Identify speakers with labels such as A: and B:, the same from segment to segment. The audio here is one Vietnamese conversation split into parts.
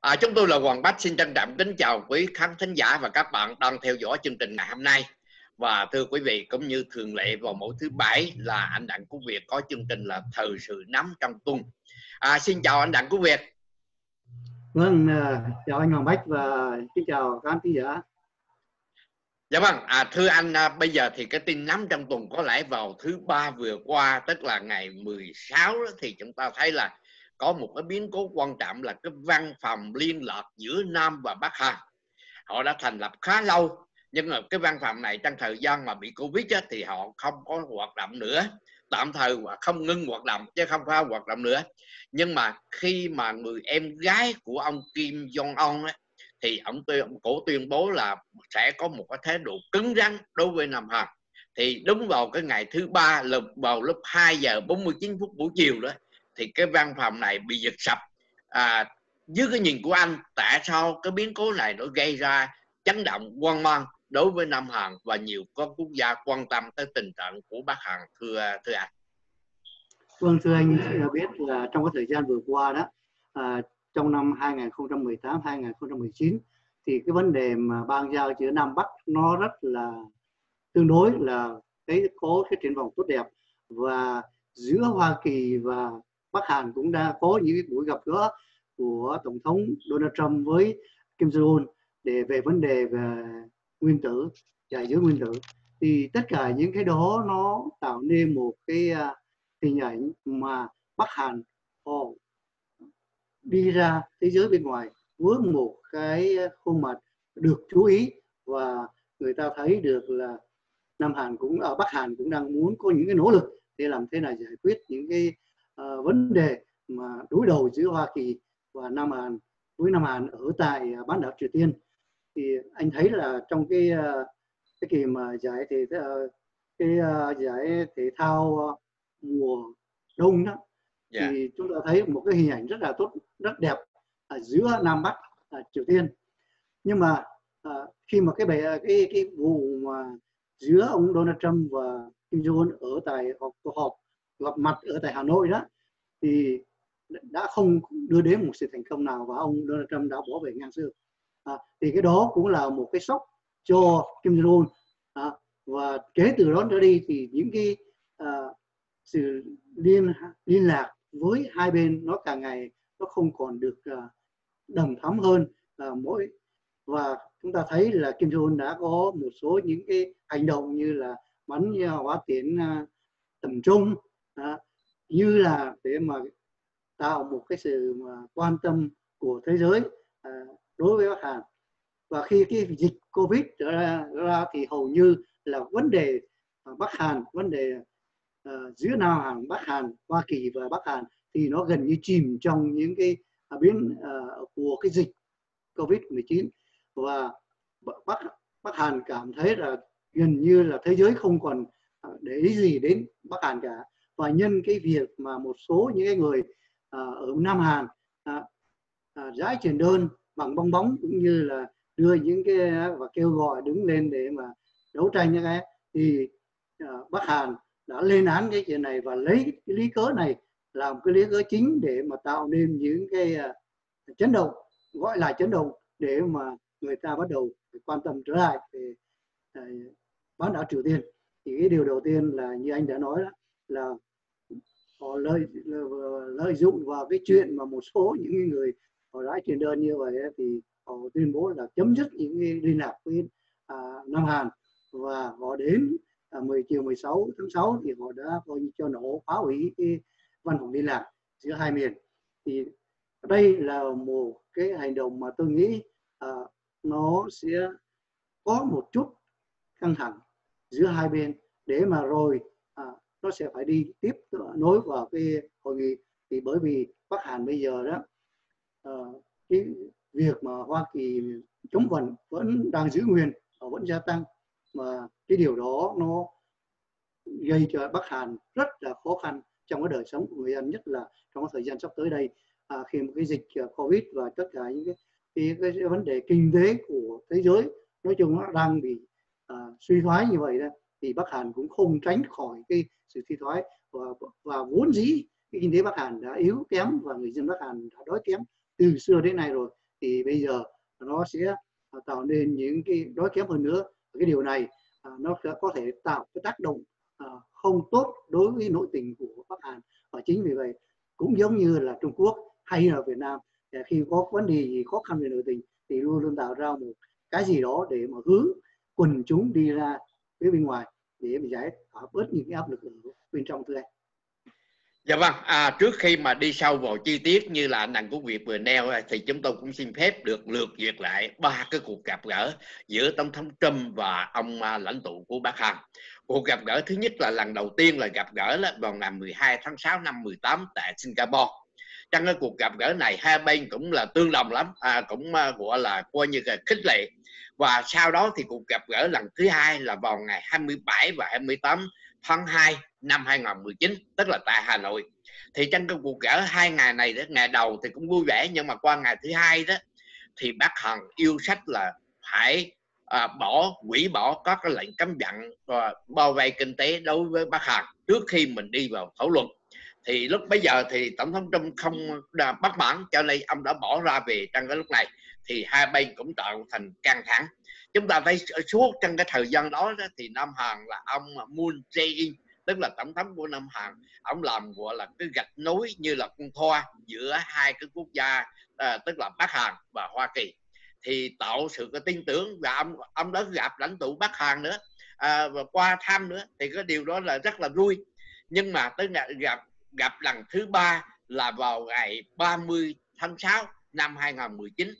A: À, chúng tôi là Hoàng Bách xin trân trọng kính chào quý khán thính giả và các bạn đang theo dõi chương trình ngày hôm nay. Và thưa quý vị, cũng như thường lệ vào mỗi thứ bảy là anh Đặng Quốc Việt có chương trình là thời sự nắm trong tuần. À, xin chào anh Đặng Quốc Việt.
B: Vâng, à, chào anh Hoàng Bách và xin chào các khán giả.
A: Dạ vâng, à, thưa anh, à, bây giờ thì cái tin nắm trong tuần có lẽ vào thứ ba vừa qua, tức là ngày 16 đó, thì chúng ta thấy là có một cái biến cố quan trọng là cái văn phòng liên lạc giữa Nam và Bắc Hàn. Họ đã thành lập khá lâu, nhưng mà cái văn phòng này trong thời gian mà bị Covid á, thì họ không có hoạt động nữa, tạm thời và không ngưng hoạt động chứ không phải hoạt động nữa. Nhưng mà khi mà người em gái của ông Kim Jong Un á, thì ông tuyên cổ tuyên bố là sẽ có một cái thái độ cứng rắn đối với Nam Hàn thì đúng vào cái ngày thứ ba là vào lúc 2 giờ 49 phút buổi chiều đó thì cái văn phòng này bị giật sập. À, dưới cái nhìn của anh tại sao cái biến cố này nó gây ra chấn động quan mang đối với Nam Hàn và nhiều các quốc gia quan tâm tới tình trạng của Bắc Hàn thưa thưa anh?
B: Vâng thưa anh biết là trong cái thời gian vừa qua đó à, trong năm 2018 2019 thì cái vấn đề mà bang giao giữa Nam Bắc nó rất là tương đối là cái có cái triển vọng tốt đẹp. Và giữa Hoa Kỳ và Bắc Hàn cũng đã có những cái buổi gặp gỡ của Tổng thống Donald Trump với Kim Jong Un để về vấn đề về nguyên tử, giải giới nguyên tử. Thì tất cả những cái đó nó tạo nên một cái à, hình ảnh mà Bắc Hàn họ đi ra thế giới bên ngoài với một cái khuôn mặt được chú ý và người ta thấy được là Nam Hàn cũng ở Bắc Hàn cũng đang muốn có những cái nỗ lực để làm thế nào giải quyết những cái uh, vấn đề mà đối đầu giữa Hoa Kỳ và Nam Hàn với Nam Hàn ở tại uh, bán đảo Triều Tiên thì anh thấy là trong cái uh, cái kỳ mà giải uh, cái uh, giải thể thao mùa đông đó yeah. thì dạ. chúng ta thấy một cái hình ảnh rất là tốt rất đẹp ở giữa Nam Bắc uh, Triều Tiên nhưng mà uh, khi mà cái bài cái cái vụ mà giữa ông Donald Trump và Kim Jong Un ở tại họp cuộc họp gặp mặt ở tại Hà Nội đó thì đã không đưa đến một sự thành công nào và ông Donald Trump đã bỏ về ngang xưa à, thì cái đó cũng là một cái sốc cho Kim Jong Un. À, và kể từ đó trở đi thì những cái à, sự liên liên lạc với hai bên nó càng ngày nó không còn được à, đồng thắm hơn à, mỗi và chúng ta thấy là Kim Jong Un đã có một số những cái hành động như là bắn hóa tiễn à, tầm trung à, như là để mà tạo một cái sự mà quan tâm của thế giới à, đối với Bắc Hàn. Và khi cái dịch Covid ra, ra thì hầu như là vấn đề à, Bắc Hàn vấn đề uh, giữa Nam Hàn Bắc Hàn Hoa Kỳ và Bắc Hàn thì nó gần như chìm trong những cái uh, biến uh, của cái dịch Covid 19 và Bắc Bắc Hàn cảm thấy là gần như là thế giới không còn để ý gì đến Bắc Hàn cả và nhân cái việc mà một số những cái người à, ở Nam Hàn à, à, giải truyền đơn bằng bong bóng cũng như là đưa những cái và kêu gọi đứng lên để mà đấu tranh những cái thì Bắc Hàn đã lên án cái chuyện này và lấy cái lý cớ này làm cái lý cớ chính để mà tạo nên những cái chấn động, gọi là chấn động để mà người ta bắt đầu quan tâm trở lại về bán đảo Triều Tiên. Thì cái điều đầu tiên là như anh đã nói đó, là họ lợi lợi dụng vào cái chuyện mà một số những người họ đã truyền đơn như vậy thì họ tuyên bố là chấm dứt những liên lạc với à, Nam Hàn. Và họ đến à, 10 chiều 16 tháng 6 thì họ đã coi như cho nổ phá hủy cái văn phòng liên lạc giữa hai miền. Thì đây là một cái hành động mà tôi nghĩ à, nó sẽ có một chút căng thẳng giữa hai bên để mà rồi à, nó sẽ phải đi tiếp nối vào cái hội nghị. Thì bởi vì Bắc Hàn bây giờ đó uh, cái việc mà Hoa Kỳ chống vận vẫn đang giữ nguyên và vẫn gia tăng. Mà cái điều đó nó gây cho Bắc Hàn rất là khó khăn trong cái đời sống của người dân nhất là trong cái thời gian sắp tới đây. À, khi một cái dịch à, Covid và tất cả những cái cái, cái, cái vấn đề kinh tế của thế giới nói chung nó đang bị à, suy thoái như vậy đó thì Bắc Hàn cũng không tránh khỏi cái sự suy thoái và và vốn dĩ cái kinh tế Bắc Hàn đã yếu kém và người dân Bắc Hàn đã đói kém. Từ xưa đến nay rồi, thì bây giờ nó sẽ à, tạo nên những cái đói kém hơn nữa. Cái điều này à, nó có thể tạo cái tác động à, không tốt đối với nội tình của Bắc Hàn. Và chính vì vậy, cũng giống như là Trung Quốc hay là Việt Nam khi có vấn đề gì khó khăn về nội tình thì luôn luôn tạo ra một cái gì đó để mà hướng quần chúng đi ra phía bên ngoài để mình giải bớt những cái áp lực bên trong thưa anh
A: Dạ vâng, à, trước khi mà đi sâu vào chi tiết như là anh Đặng Quốc Việt vừa nêu à, thì chúng tôi cũng xin phép được lượt duyệt lại ba cái cuộc gặp gỡ giữa Tổng thống Trump và ông à, lãnh tụ của Bắc Hàn. Cuộc gặp gỡ thứ nhất là lần đầu tiên là gặp gỡ là vào ngày 12 tháng 6 năm 18 tại Singapore. Trong cái cuộc gặp gỡ này hai bên cũng là tương đồng lắm, à, cũng à, gọi là coi như là khích lệ. Và sau đó thì cuộc gặp gỡ lần thứ hai là vào ngày 27 và 28 tháng 2 năm 2019 tức là tại Hà Nội. Thì trong cái cuộc gỡ hai ngày này đó ngày đầu thì cũng vui vẻ nhưng mà qua ngày thứ hai đó thì bác Hằng yêu sách là phải à, bỏ quỷ bỏ các cái lệnh cấm vận và bao vây kinh tế đối với Bác Hằng trước khi mình đi vào thảo luận. Thì lúc bây giờ thì tổng thống Trump không à, bắt mãn cho nên ông đã bỏ ra về trong cái lúc này thì hai bên cũng tạo thành căng thẳng. Chúng ta thấy suốt trong cái thời gian đó, đó thì Nam Hàn là ông Moon Jae-in tức là tổng thống của Nam Hàn. Ông làm gọi là cái gạch nối như là con thoa giữa hai cái quốc gia à, tức là Bắc Hàn và Hoa Kỳ. Thì tạo sự cái tin tưởng và ông ông đã gặp lãnh tụ Bắc Hàn nữa à, và qua thăm nữa thì cái điều đó là rất là vui. Nhưng mà tới ngày gặp gặp lần thứ ba là vào ngày 30 tháng 6 năm 2019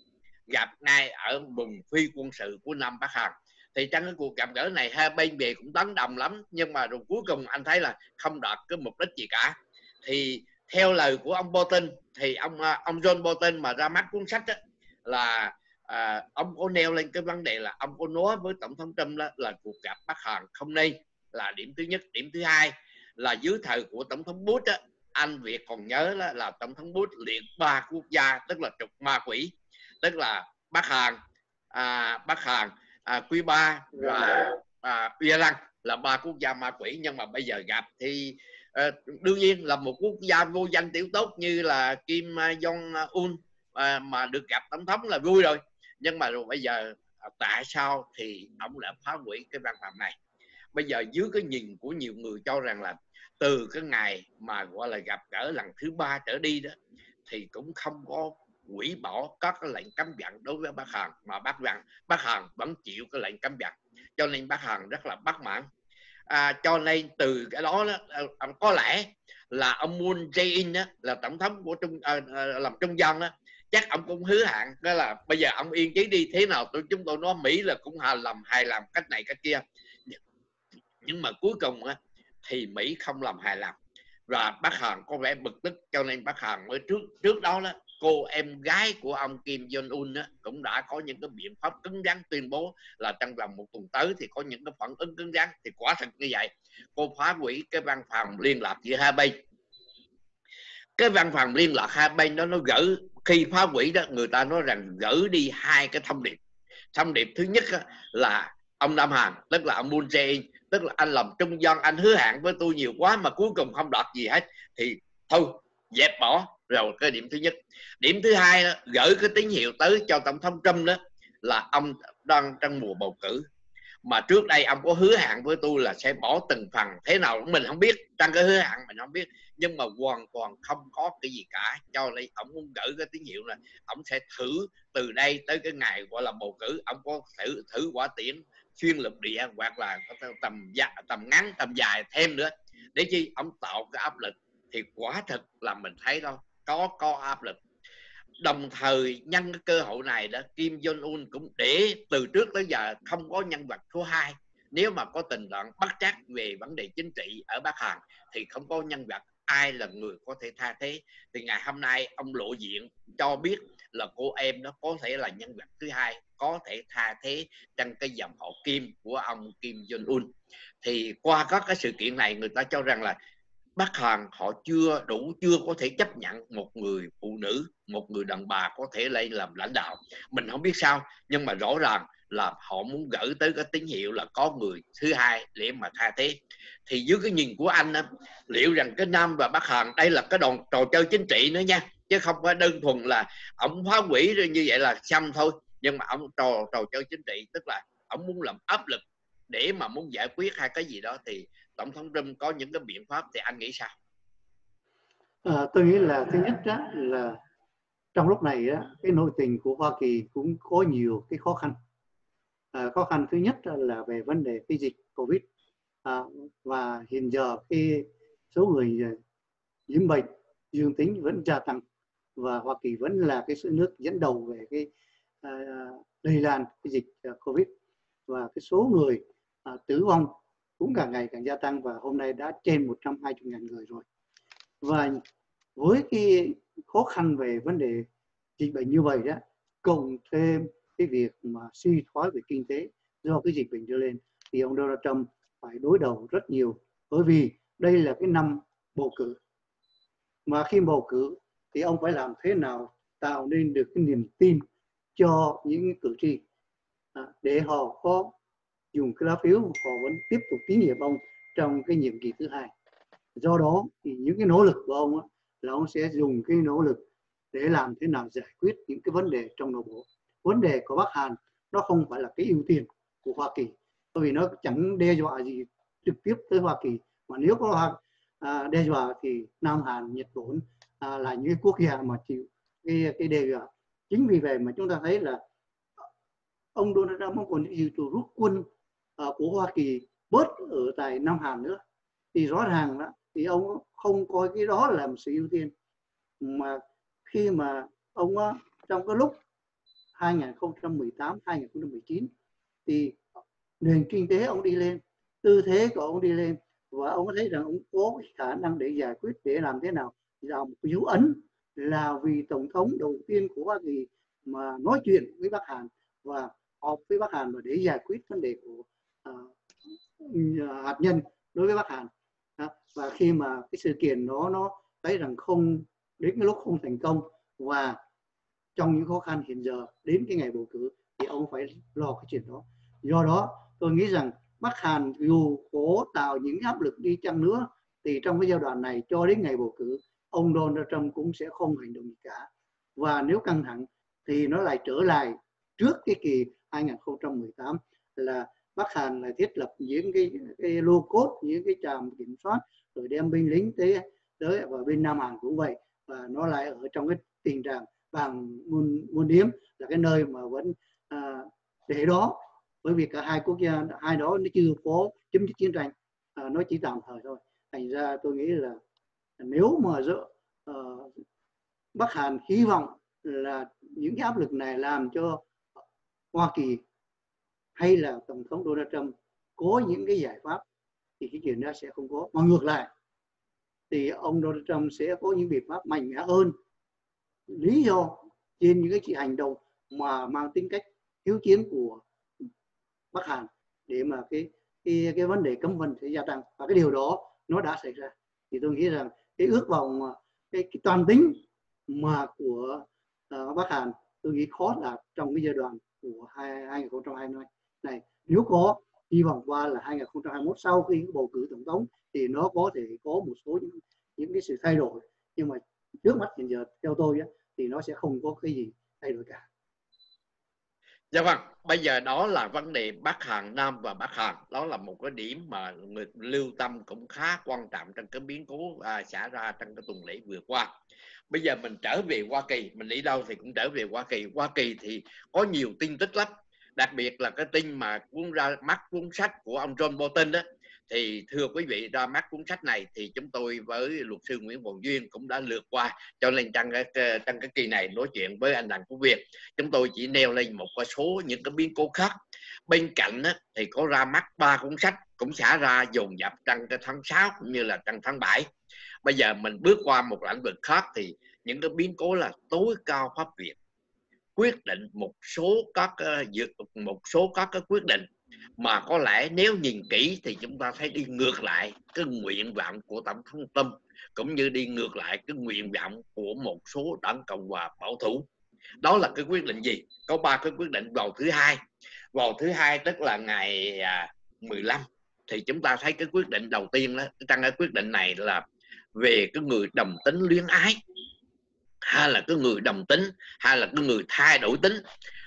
A: gặp ngay ở vùng phi quân sự của Nam Bắc Hàn. Thì trong cái cuộc gặp gỡ này hai bên về cũng tấn đồng lắm nhưng mà rồi cuối cùng anh thấy là không đạt cái mục đích gì cả. Thì theo lời của ông Bolton thì ông à, ông John Bolton mà ra mắt cuốn sách đó, là à, ông có nêu lên cái vấn đề là ông có nói với tổng thống Trump đó là cuộc gặp Bắc Hàn không nên là điểm thứ nhất. Điểm thứ hai là dưới thời của tổng thống Bush đó, anh Việt còn nhớ là, là tổng thống Bush liệt ba quốc gia tức là trục ma quỷ tức là Bắc Hàn à, Bắc Hàn à, Cuba và à, Iran là ba quốc gia ma quỷ. Nhưng mà bây giờ gặp thì à, đương nhiên là một quốc gia vô danh tiểu tốt như là Kim Jong Un à, mà được gặp tổng thống là vui rồi. Nhưng mà rồi bây giờ à, tại sao thì ông lại phá hủy cái văn phòng này? Bây giờ dưới cái nhìn của nhiều người cho rằng là từ cái ngày mà gọi là gặp gỡ lần thứ ba trở đi đó thì cũng không có hủy bỏ các cái lệnh cấm vận đối với bác Hằng mà bác Hàn bác Hằng vẫn chịu cái lệnh cấm vận. Cho nên bác Hằng rất là bất mãn. À, cho nên từ cái đó, đó ờ, có lẽ là ông Moon Jae-in đó, là tổng thống của trung à, làm trung dân đó chắc ông cũng hứa hạn đó là bây giờ ông yên chí đi thế nào tôi chúng tôi nói Mỹ là cũng hài làm hài làm cách này cách kia. Nhưng mà cuối cùng á, thì Mỹ không làm hài lòng. Và bác Hằng có vẻ bực tức cho nên bác Hằng mới trước trước đó đó cô em gái của ông Kim Jong Un á, cũng đã có những cái biện pháp cứng rắn tuyên bố là trong vòng một tuần tới thì có những cái phản ứng cứng rắn. Thì quả thật như vậy cô phá hủy cái văn phòng liên lạc giữa hai bên. Cái văn phòng liên lạc hai bên đó nó gửi khi phá hủy đó người ta nói rằng gửi đi hai cái thông điệp. Thông điệp thứ nhất là ông Nam Hàn tức là ông Moon Jae-in tức là anh làm trung gian anh hứa hẹn với tôi nhiều quá mà cuối cùng không đạt gì hết. Thì thôi dẹp bỏ rồi cái điểm thứ nhất. Điểm thứ hai đó, gửi cái tín hiệu tới cho tổng thống Trump đó là ông đang trong mùa bầu cử. Mà trước đây ông có hứa hẹn với tôi là sẽ bỏ từng phần thế nào cũng mình không biết. Trong cái hứa hẹn mình không biết nhưng mà hoàn toàn không có cái gì cả. Cho nên ông muốn gửi cái tín hiệu là ông sẽ thử từ đây tới cái ngày gọi là bầu cử. Ông có thử thử quả tiễn xuyên lục địa hoặc là tầm dạ, tầm ngắn tầm dài thêm nữa. Để chi? Ông tạo cái áp lực. Thì quả thực là mình thấy đâu có có áp lực. Đồng thời, nhân cái cơ hội này đó, Kim Jong Un cũng để từ trước tới giờ không có nhân vật thứ hai. Nếu mà có tình trạng bắt trắc về vấn đề chính trị ở Bắc Hàn, thì không có nhân vật ai là người có thể tha thế thì ngày hôm nay, ông lộ diện cho biết là cô em nó có thể là nhân vật thứ hai, có thể tha thế trong cái dòng họ Kim của ông Kim Jong Un thì qua các cái sự kiện này, người ta cho rằng là bác Hằng họ chưa đủ chưa có thể chấp nhận một người phụ nữ một người đàn bà có thể lên làm lãnh đạo. Mình không biết sao nhưng mà rõ ràng là họ muốn gửi tới cái tín hiệu là có người thứ hai để mà thay thế. Thì dưới cái nhìn của anh á, liệu rằng cái Nam và bác hằng đây là cái đòn trò chơi chính trị nữa nha chứ không phải đơn thuần là ông phá hủy rồi như vậy là xong thôi. Nhưng mà ông trò trò chơi chính trị tức là ông muốn làm áp lực để mà muốn giải quyết hai cái gì đó thì tổng thống Trump có những cái biện pháp thì anh nghĩ sao?
B: À, tôi nghĩ là thứ nhất đó là trong lúc này đó, cái nội tình của Hoa Kỳ cũng có nhiều cái khó khăn. À, khó khăn thứ nhất là về vấn đề cái dịch Covid à, và hiện giờ cái số người à, nhiễm bệnh dương tính vẫn gia tăng và Hoa Kỳ vẫn là cái nước dẫn đầu về cái à, lây lan cái dịch à, Covid và cái số người à, tử vong cũng càng ngày càng gia tăng và hôm nay đã trên 120 ngàn người rồi. Và với cái khó khăn về vấn đề dịch bệnh như vậy đó cộng thêm cái việc mà suy thoái về kinh tế do cái dịch bệnh đưa lên thì ông Donald Trump phải đối đầu rất nhiều. Bởi vì đây là cái năm bầu cử. Mà khi bầu cử thì ông phải làm thế nào tạo nên được cái niềm tin cho những cử tri à, để họ có dùng cái lá phiếu họ vẫn tiếp tục tín nhiệm ông trong cái nhiệm kỳ thứ hai. Do đó thì những cái nỗ lực của ông á, là ông sẽ dùng cái nỗ lực để làm thế nào giải quyết những cái vấn đề trong nội bộ. Vấn đề của Bắc Hàn nó không phải là cái ưu tiên của Hoa Kỳ bởi vì nó chẳng đe dọa gì trực tiếp tới Hoa Kỳ. Mà nếu có à, đe dọa thì Nam Hàn Nhật Bản à, là những cái quốc gia mà chịu cái cái đe dọa. Chính vì vậy mà chúng ta thấy là ông Donald Trump còn dự trù rút quân uh, của Hoa Kỳ bớt ở tại Nam Hàn nữa. Thì rõ ràng đó thì ông không coi cái đó là một sự ưu tiên. Mà khi mà ông ờ, trong cái lúc 2018 2019 thì nền kinh tế ông đi lên tư thế của ông đi lên và ông có thấy rằng ông có khả năng để giải quyết để làm thế nào? Là một dấu ấn là vì tổng thống đầu tiên của Hoa Kỳ mà nói chuyện với Bắc Hàn và họp với Bắc Hàn và để giải quyết vấn đề của hạt nhân đối với Bắc Hàn. Và khi mà cái sự kiện đó nó thấy rằng không, đến cái lúc không thành công và trong những khó khăn hiện giờ, đến cái ngày bầu cử thì ông phải lo cái chuyện đó. Do đó, tôi nghĩ rằng Bắc Hàn dù cố tạo những áp lực đi chăng nữa, thì trong cái giai đoạn này cho đến ngày bầu cử, ông Donald Trump cũng sẽ không hành động gì cả. Và nếu căng thẳng thì nó lại trở lại trước cái kỳ 2018 là Bắc Hàn là thiết lập những cái, cái lô cốt những cái trạm kiểm soát rồi đem binh lính tới tới và bên Nam Hàn cũng vậy. Và nó lại ở trong cái tình trạng bằng môn môn điếm là cái nơi mà vẫn à, để đó. Bởi vì cả hai quốc gia hai đó nó chưa có chấm dứt chiến tranh à, nó chỉ tạm thời thôi. Thành ra tôi nghĩ là nếu mà giữa uh, Bắc Hàn hy vọng là những cái áp lực này làm cho Hoa Kỳ hay là tổng thống Donald Trump có những cái giải pháp thì cái chuyện đó sẽ không có. Mà ngược lại thì ông Donald Trump sẽ có những biện pháp mạnh mẽ hơn. Lý do trên những cái chỉ hành động mà mang tính cách hiếu chiến của Bắc Hàn để mà cái cái cái vấn đề cấm vận sẽ gia tăng. Và cái điều đó nó đã xảy ra. Thì tôi nghĩ rằng cái ước vọng cái, cái toàn tính mà của uh, Bắc Hàn tôi nghĩ khó là trong cái giai đoạn của 2020 này nếu có hy vọng qua là 2021 sau khi bầu cử tổng thống thì nó có thể có một số những những cái sự thay đổi. Nhưng mà trước mắt hiện giờ theo tôi á, thì nó sẽ không có cái gì thay đổi cả.
A: Dạ vâng, bây giờ đó là vấn đề Bắc Hàn Nam và Bắc Hàn. Đó là một cái điểm mà người lưu tâm cũng khá quan trọng trong cái biến cố à, xảy ra trong cái tuần lễ vừa qua. Bây giờ mình trở về Hoa Kỳ mình đi đâu thì cũng trở về Hoa Kỳ. Hoa Kỳ thì có nhiều tin tức lắm đặc biệt là cái tin mà cuốn ra mắt cuốn sách của ông John Bolton đó. Thì thưa quý vị ra mắt cuốn sách này thì chúng tôi với luật sư Nguyễn Hoàng Duyên cũng đã lượt qua. Cho nên trong cái trong cái kỳ này nói chuyện với anh Đặng Quốc Việt chúng tôi chỉ nêu lên một số những cái biến cố khác. Bên cạnh đó, thì có ra mắt ba cuốn sách cũng xả ra dồn dập trong cái tháng 6 cũng như là trong tháng 7 bây giờ mình bước qua một lĩnh vực khác thì những cái biến cố là tối cao pháp viện quyết định một số các ờ, một số các cái quyết định. Mà có lẽ nếu nhìn kỹ thì chúng ta thấy đi ngược lại cái nguyện vọng của tổng thống Tâm cũng như đi ngược lại cái nguyện vọng của một số đảng cộng hòa bảo thủ. Đó là cái quyết định gì? Có ba cái quyết định vào thứ hai. Vào thứ hai tức là ngày à, 15 thì chúng ta thấy cái quyết định đầu tiên đó trong cái quyết định này là về cái người đồng tính luyến ái hay là cái người đồng tính hay là cái người thay đổi tính.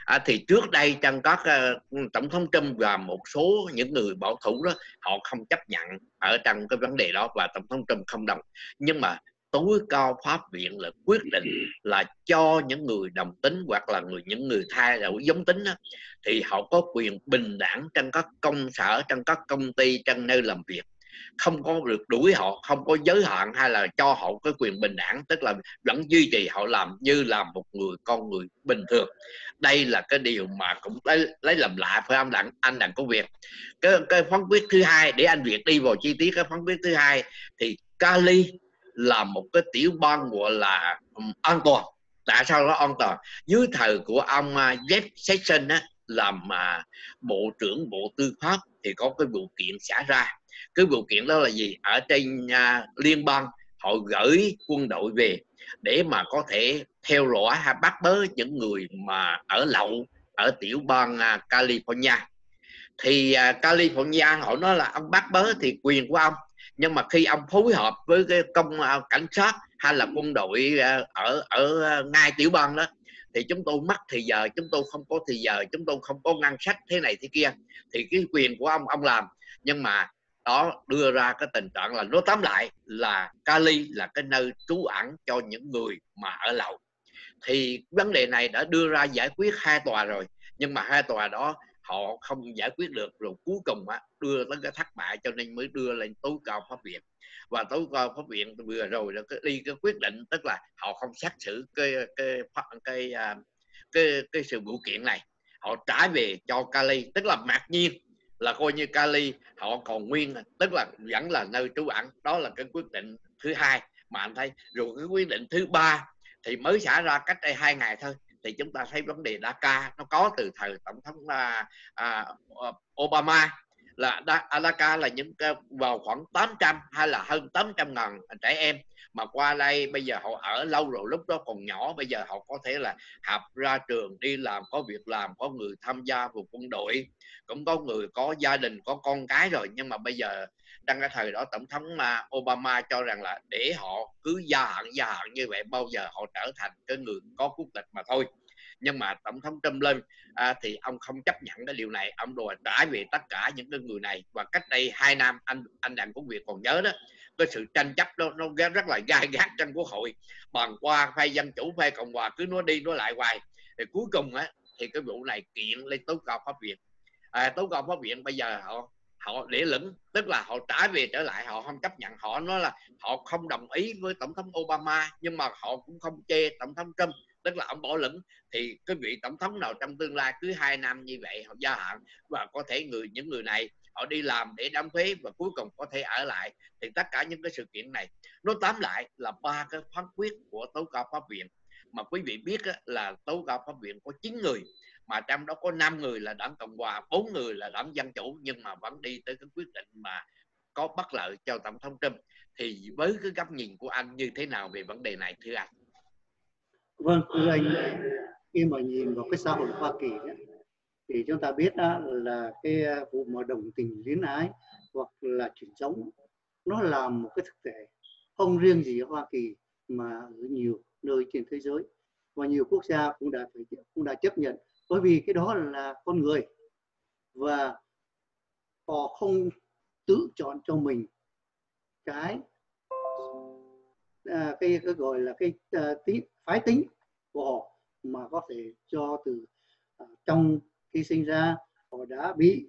A: À, thì trước đây trong các uh, ờ, tổng thống Trump và một số những người bảo thủ đó họ không chấp nhận ở trong cái vấn đề đó và tổng thống Trump không đồng. Nhưng mà tối cao pháp viện là quyết định là cho những người đồng tính hoặc là người những người thay đổi giống tính đó, thì họ có quyền bình đẳng trong các công sở trong các công ty trong nơi làm việc không có được đuổi họ không có giới hạn hay là cho họ cái quyền bình đẳng tức là vẫn duy trì họ làm như là một người con người bình thường. Đây là cái điều mà cũng lấy, lấy làm lạ phải không đặng anh đặng có việc cái cái phán quyết thứ hai để anh việt đi vào chi tiết cái phán quyết thứ hai thì Cali là một cái tiểu bang gọi là um, an toàn. Tại sao nó an toàn? Dưới thời của ông uh, Jeff Sessions á, làm uh, bộ trưởng bộ tư pháp thì có cái vụ kiện xảy ra cái vụ kiện đó là gì? Ở trên à, liên bang họ gửi quân đội về để mà có thể theo dõi hay bắt bớ những người mà ở lậu ở tiểu bang à, California. Thì à, California họ nói là ông bắt bớ thì quyền của ông nhưng mà khi ông phối hợp với cái công à, cảnh sát hay là quân đội à, ở ở ngay tiểu bang đó thì chúng tôi mất thì giờ chúng tôi không có thì giờ chúng tôi không có ngân sách thế này thế kia thì cái quyền của ông ông làm. Nhưng mà đó đưa ra cái tình trạng là nó tóm lại là Cali là cái nơi trú ẩn cho những người mà ở lậu thì vấn đề này đã đưa ra giải quyết hai tòa rồi nhưng mà hai tòa đó họ không giải quyết được rồi cuối cùng á, đưa tới cái thất bại cho nên mới đưa lên tối cao pháp viện. Và tối cao pháp viện vừa rồi là cái đi cái quyết định tức là họ không xét xử cái cái cái cái, cái, cái sự vụ kiện này. Họ trả về cho Cali tức là mặc nhiên là coi như Cali họ còn nguyên tức là vẫn là nơi trú ẩn. Đó là cái quyết định thứ hai. Mà anh thấy rồi cái quyết định thứ ba thì mới xảy ra cách đây hai ngày thôi thì chúng ta thấy vấn đề Dhaka nó có từ thời tổng thống uh, uh, Obama là Alaska là những vào khoảng 800 hay là hơn 800 ngàn trẻ em. Mà qua đây bây giờ họ ở lâu rồi, lúc đó còn nhỏ, bây giờ họ có thể là học ra trường đi làm, có việc làm, có người tham gia vào quân đội, cũng có người, có gia đình, có con cái rồi. Nhưng mà bây giờ đang cái thời đó, tổng thống à, Obama cho rằng là để họ cứ gia hạn gia hạn như vậy, bao giờ họ trở thành cái người có quốc tịch mà thôi nhưng mà tổng thống Trump lên à, thì ông không chấp nhận cái điều này. Ông đòi trả về tất cả những cái người này. Và cách đây hai năm anh anh đặng công việc còn nhớ đó cái sự tranh chấp đó nó rất là gai gắt trong quốc hội. Bàn qua phe dân chủ phe cộng hòa cứ nói đi nói lại hoài. Thì cuối cùng á thì cái vụ này kiện lên tố cao pháp viện à, tố cao pháp viện bây giờ họ họ để lửng tức là họ trả về trở lại họ không chấp nhận. Họ nói là họ không đồng ý với tổng thống Obama nhưng mà họ cũng không chê tổng thống Trump tức là ông bỏ lửng. Thì cái vị tổng thống nào trong tương lai cứ hai năm như vậy họ gia hạn và có thể người, những người này họ đi làm để đóng thuế và cuối cùng có thể ở lại. Thì tất cả những cái sự kiện này. Nó tóm lại là ba cái phán quyết của tối cao pháp viện. Mà quý vị biết là tối cao pháp viện có 9 người, mà trong đó có 5 người là đảng cộng hòa, bốn người là đảng dân chủ, nhưng mà vẫn đi tới cái quyết định mà có bất lợi cho tổng thống Trump. Thì với cái góc nhìn của anh như thế nào về vấn đề này, thưa anh?
B: Vâng thưa anh khi mà nhìn vào cái xã hội Hoa Kỳ ấy, thì chúng ta biết đó là cái à, vụ mà đồng tình luyến ái hoặc là chuyển giống nó là một cái thực thể không riêng gì ở Hoa Kỳ mà ở nhiều nơi trên thế giới. Và nhiều quốc gia cũng đã cũng đã chấp nhận bởi vì cái đó là con người và họ không tự chọn cho mình cái à, cái, cái gọi là cái à, tí, phái tính của họ mà có thể cho từ uh, trong khi sinh ra họ đã bị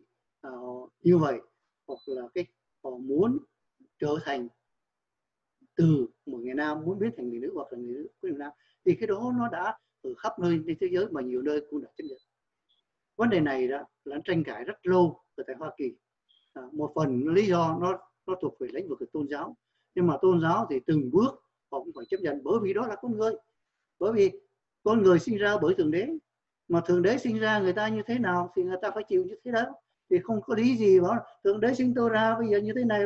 B: uh, như vậy hoặc là cái họ muốn trở thành từ một người nam muốn biến thành người nữ hoặc là người nữ của người nam thì cái đó nó đã ở khắp nơi trên thế giới mà nhiều nơi cũng đã chấp nhận. Vấn đề này đó là tranh cãi rất lâu ở tại Hoa Kỳ. À, một phần lý do nó nó thuộc về lĩnh vực của tôn giáo. Nhưng mà tôn giáo thì từng bước họ cũng phải chấp nhận bởi vì đó là con người bởi vì con người sinh ra bởi thượng đế. Mà thượng đế sinh ra người ta như thế nào thì người ta phải chịu như thế đó. Thì không có lý gì bảo thượng đế sinh tôi ra bây giờ như thế này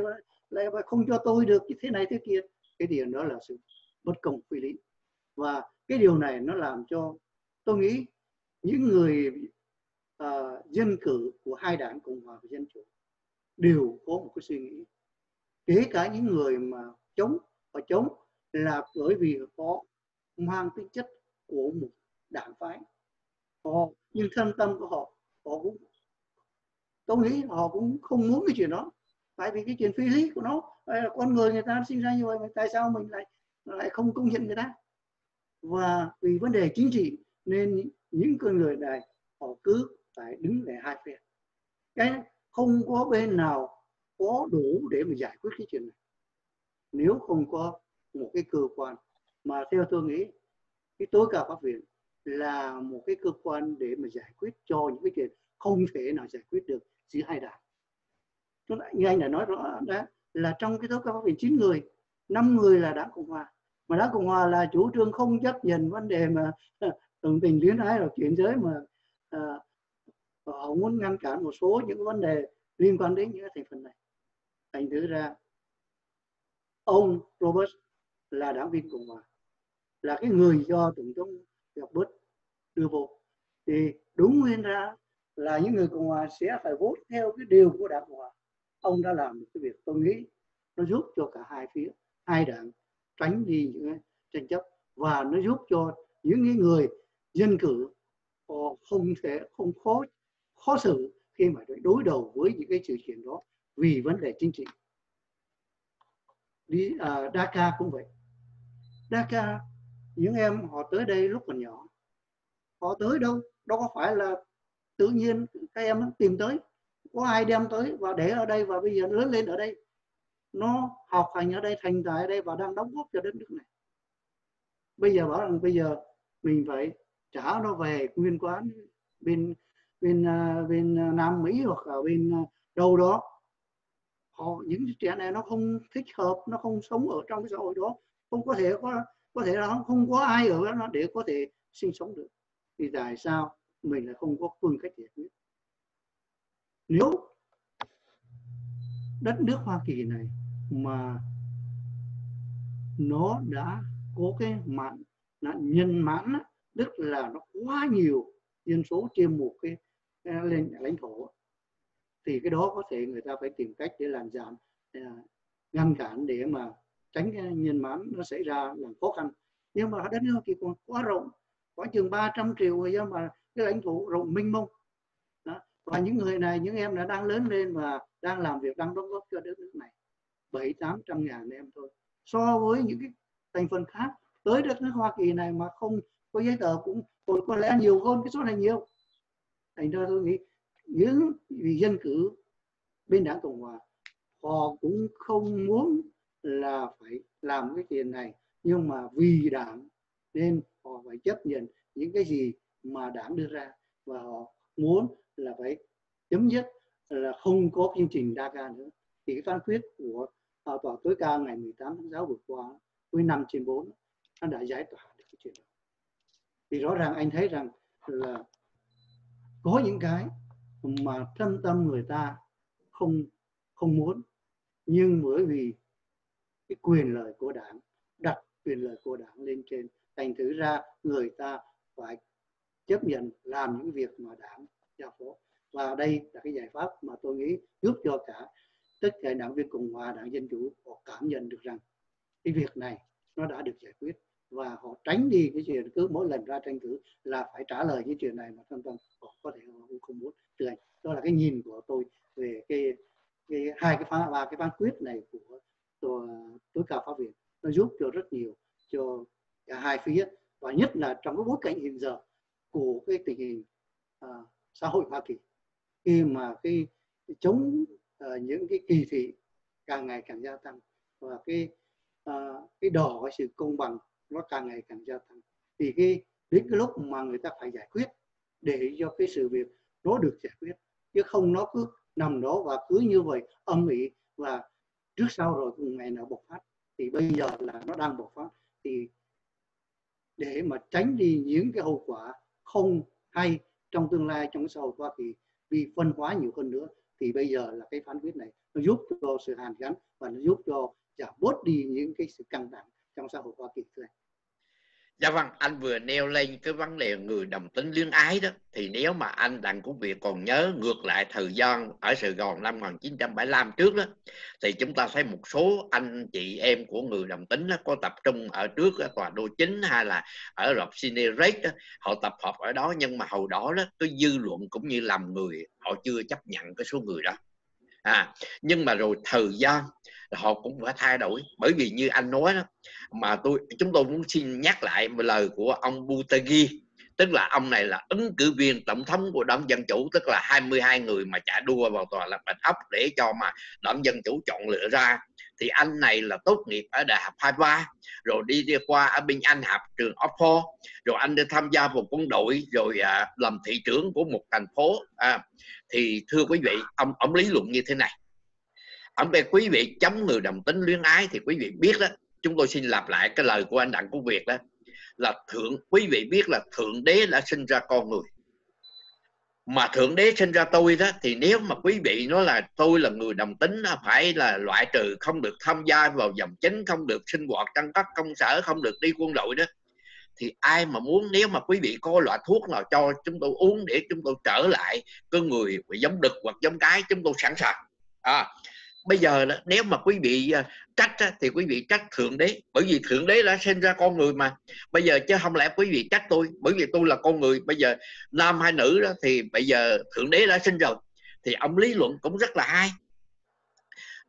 B: lại không cho tôi được như thế này thế kia. Cái điều đó là sự bất công phi lý. Và cái điều này nó làm cho tôi nghĩ những người uh, dân cử của hai đảng cộng hòa và dân chủ đều có một cái suy nghĩ. Kể cả những người mà chống và chống là bởi vì có mang tính chất của một đảng phái. Họ nhưng thân tâm của họ họ cũng tôi nghĩ họ cũng không muốn cái chuyện đó. Tại vì cái chuyện phi lý của nó là con người người ta sinh ra như vậy tại sao mình lại lại không công nhận người ta? Và vì vấn đề chính trị nên những con người này họ cứ phải đứng để hai phe cái không có bên nào có đủ để mà giải quyết cái chuyện này. Nếu không có một cái cơ quan mà theo tôi nghĩ cái tối cao pháp viện là một cái cơ quan để mà giải quyết cho những cái chuyện không thể nào giải quyết được giữa hai đảng. Như anh đã nói rõ đó là trong cái tối cao pháp viện chín người năm người là đảng cộng hòa. Mà đảng cộng hòa là chủ trương không chấp nhận vấn đề mà đồng tình luyến ái hoặc chuyển giới mà à, họ muốn ngăn cản một số những vấn đề liên quan đến những thành phần này. Thành thử ra ông Robert là đảng viên cộng hòa là cái người do tổng thống Robert đưa vô thì đúng nguyên ra là những người cộng hòa sẽ phải vốt theo cái điều của đảng cộng hòa. Ông đã làm được cái việc tôi nghĩ nó giúp cho cả hai phía hai đảng tránh đi những tranh chấp và nó giúp cho những người dân cử họ không thể không khó khó xử khi mà đối đầu với những cái sự kiện đó vì vấn đề chính trị. Đi uh, Dhaka cũng vậy. Dhaka những em họ tới đây lúc còn nhỏ, họ tới đâu? Đâu có phải là tự nhiên các em tìm tới. Có ai đem tới và để ở đây và bây giờ lớn lên ở đây. Nó học hành ở đây, thành tài ở đây và đang đóng góp cho đất nước này. Bây giờ bảo rằng bây giờ mình phải trả nó về nguyên quán bên bên à, bên à, Nam Mỹ hoặc ở bên à, đâu đó. Họ, những trẻ này nó không thích hợp, nó không sống ở trong cái xã hội đó. Không có thể có có thể là không có ai ở đó để có thể sinh sống được. Thì tại sao mình lại không có phương cách giải quyết? Nếu đất nước Hoa Kỳ này mà nó đã có cái mạng nạn nhân mãn tức là nó quá nhiều dân số trên một cái lên lãnh thổ thì cái đó có thể người ta phải tìm cách để làm giảm à, ngăn cản để mà tránh cái nhìn mãn nó xảy ra là khó khăn. Nhưng mà đất nước thì còn quá rộng, khoảng chừng 300 triệu người dân mà cái lãnh thổ rộng mênh mông. Đó. và những người này, những em đã đang lớn lên và đang làm việc, đang đóng góp cho đất nước này. Bảy, tám trăm ngàn em thôi. So với những cái thành phần khác tới đất nước Hoa Kỳ này mà không có giấy tờ cũng, còn có lẽ nhiều hơn cái số này nhiều. Thành ra tôi nghĩ những vị dân cử bên đảng cộng hòa, họ cũng không muốn là phải làm cái chuyện này. Nhưng mà vì đảng nên họ phải chấp nhận những cái gì mà đảng đưa ra. Và họ muốn là phải chấm dứt là không có chương trình DACA nữa. Thì cái phán quyết của uh, tòa tối cao ngày 18 tháng 6 vừa qua với năm trên 4 nó đã giải tỏa được cái chuyện đó. Thì rõ ràng anh thấy rằng là có những cái mà thâm tâm người ta không không muốn. Nhưng bởi vì cái quyền lợi của đảng đặt quyền lợi của đảng lên trên. Thành thử ra người ta phải chấp nhận làm những việc mà đảng giao phó. Và đây là cái giải pháp mà tôi nghĩ giúp cho cả tất cả đảng viên cộng hòa đảng dân chủ họ cảm nhận được rằng cái việc này nó đã được giải quyết. Và họ tránh đi cái chuyện cứ mỗi lần ra tranh cử là phải trả lời cái chuyện này mà thâm tâm họ có thể họ cũng không muốn. Từ anh đó là cái nhìn của tôi về cái, cái hai cái phán ba cái phán quyết này của tòa tối cao pháp viện. Nó giúp cho rất nhiều cho cả hai phía và nhất là trong cái bối cảnh hiện giờ của cái tình hình uh, xã hội Hoa Kỳ. Khi mà cái, chống uh, những cái kỳ thị càng ngày càng gia tăng và cái uh, cái đòi cái sự công bằng nó càng ngày càng gia tăng thì cái đến cái lúc mà người ta phải giải quyết để cho cái sự việc nó được giải quyết chứ không nó cứ nằm đó và cứ như vậy âm ỉ và trước sau rồi ngày nào bộc phát thì bây giờ là nó đang bộc phát thì để mà tránh đi những cái hậu quả không hay trong tương lai trong xã hội Hoa Kỳ vì phân hóa nhiều hơn nữa, thì bây giờ là cái phán quyết này nó giúp cho sự hàn gắn và nó giúp cho giảm bớt đi những cái sự căng thẳng trong xã hội Hoa Kỳ thưa anh.
A: Dạ vâng, anh vừa nêu lên cái vấn đề người đồng tính luyến ái đó. Thì nếu mà anh Đặng Quốc Việt còn nhớ ngược lại thời gian ở Sài Gòn năm 1975 trước đó thì chúng ta thấy một số anh chị em của người đồng tính đó, có tập trung ở trước ở tòa đô chính hay là ở rạp Cinerate đó, họ tập hợp ở đó nhưng mà hồi đó đó cái dư luận cũng như làm người họ chưa chấp nhận cái số người đó. À nhưng mà rồi thời gian họ cũng phải thay đổi. Bởi vì như anh nói đó mà tôi chúng tôi muốn xin nhắc lại một lời của ông Buttigieg tức là ông này là ứng cử viên tổng thống của đảng dân chủ tức là 22 người mà chạy đua vào tòa là bạch ấp để cho mà đảng dân chủ chọn lựa ra. Thì anh này là tốt nghiệp ở đại học Harvard rồi đi đi qua ở bên Anh học trường Oxford rồi anh đi tham gia vào quân đội rồi à, làm thị trưởng của một thành phố. À, thì thưa quý vị ông ông lý luận như thế này ông về quý vị chống người đồng tính luyến ái thì quý vị biết đó. Chúng tôi xin lặp lại cái lời của anh đặng của việt đó. Là thượng quý vị biết là thượng đế đã sinh ra con người. Mà thượng đế sinh ra tôi đó thì nếu mà quý vị nói là tôi là người đồng tính phải là loại trừ không được tham gia vào dòng chính không được sinh hoạt trong các công sở không được đi quân đội đó thì ai mà muốn nếu mà quý vị có loại thuốc nào cho chúng tôi uống để chúng tôi trở lại cái người giống đực hoặc giống cái chúng tôi sẵn sàng. À, bây giờ nếu mà quý vị à, trách thì quý vị trách thượng đế. Bởi vì thượng đế đã sinh ra con người mà. Bây giờ chứ không lẽ quý vị trách tôi? Bởi vì tôi là con người. Bây giờ nam hay nữ đó thì bây giờ thượng đế đã sinh rồi. Thì ông lý luận cũng rất là hay.